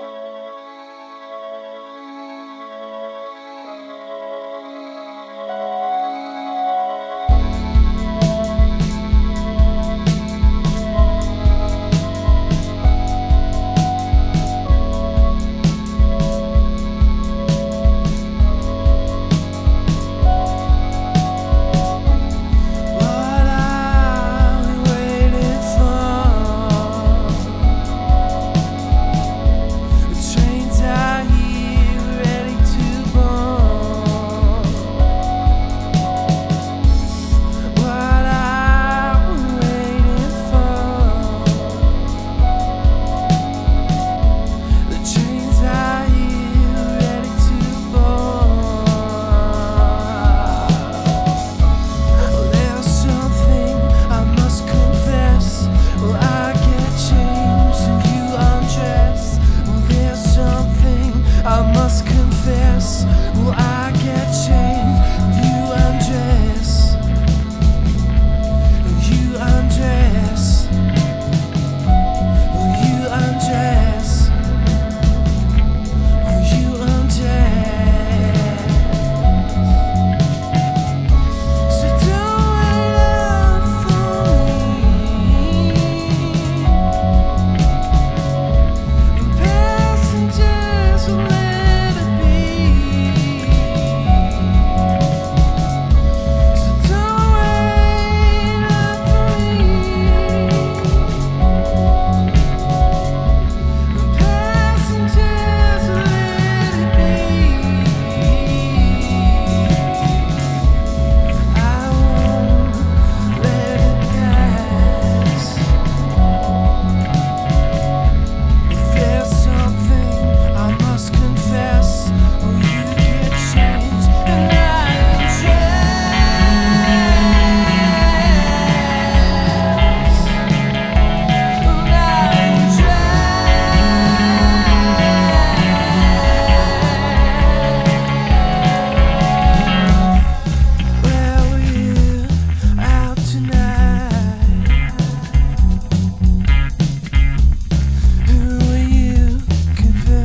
Bye.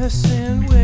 innocent